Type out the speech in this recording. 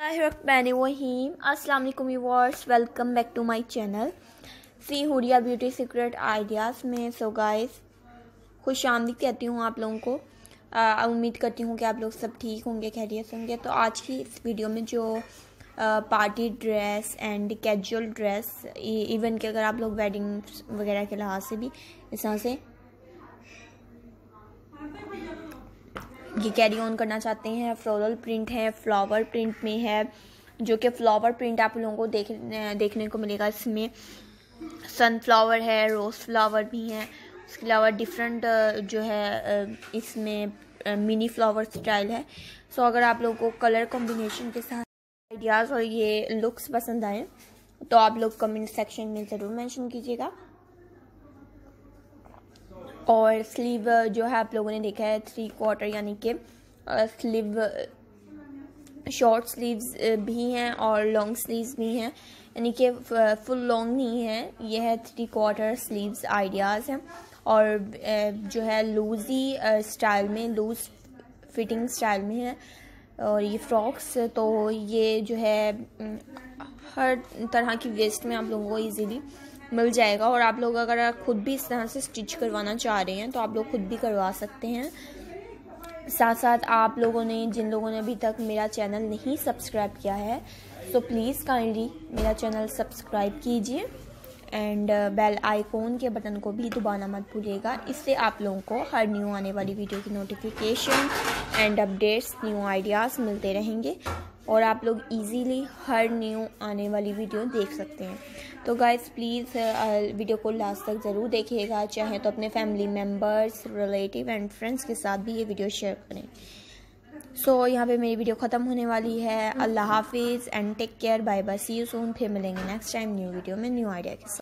वहीम। अस्सलाम वालेकुम viewers, welcome back to my channel. सी हुडिया ब्यूटी सीक्रेट आइडियाज़ में। सो गाइस खुश आमदी कहती हूँ आप लोगों को। उम्मीद करती हूँ कि आप लोग सब ठीक होंगे, खैरियत होंगे। तो आज की इस वीडियो में जो party dress and casual dress even कि अगर आप लोग वेडिंग वगैरह के लिहाज से भी इस तरह से ये कैरी ऑन करना चाहते हैं। फ्लोरल प्रिंट है फ्लावर प्रिंट में है, जो कि फ्लावर प्रिंट आप लोगों को देख, देखने को मिलेगा। इसमें सनफ्लावर है रोज़ फ्लावर भी हैं। उसके अलावा डिफरेंट जो है इसमें मिनी फ्लावर स्टाइल है। सो अगर आप लोगों को कलर कॉम्बिनेशन के साथ आइडियाज़ और ये लुक्स पसंद आए तो आप लोग कमेंट सेक्शन में ज़रूर मेंशन कीजिएगा। और स्लीव जो है आप लोगों ने देखा है थ्री क्वार्टर यानी कि स्लीव शॉर्ट स्लीव्स भी हैं और लॉन्ग स्लीव्स भी हैं। यानी कि फुल लॉन्ग नहीं है, यह है थ्री क्वार्टर स्लीव्स आइडियाज़ हैं। और जो है लूजी स्टाइल में लूज फिटिंग स्टाइल में है। और ये फ्रॉक्स तो ये जो है, हर तरह की वेस्ट में आप लोगों को इजीली मिल जाएगा। और आप लोग अगर खुद भी इस तरह से स्टिच करवाना चाह रहे हैं तो आप लोग खुद भी करवा सकते हैं। साथ साथ आप लोगों ने, जिन लोगों ने अभी तक मेरा चैनल नहीं सब्सक्राइब किया है तो प्लीज़ काइंडली मेरा चैनल सब्सक्राइब कीजिए। एंड बेल आइकॉन के बटन को भी दबाना मत भूलिएगा। इससे आप लोगों को हर न्यू आने वाली वीडियो की notification and updates new ideas मिलते रहेंगे। और आप लोग इजीली हर न्यू आने वाली वीडियो देख सकते हैं। तो गाइस प्लीज़ वीडियो को लास्ट तक ज़रूर देखिएगा। चाहे तो अपने family members relative and friends के साथ भी ये वीडियो शेयर करें। सो so, यहाँ पे मेरी वीडियो ख़त्म होने वाली है। अल्लाह हाफिज़ and take care bye bye see you soon फिर मिलेंगे नेक्स्ट टाइम न्यू वीडियो में न्यू आइडिया के साथ।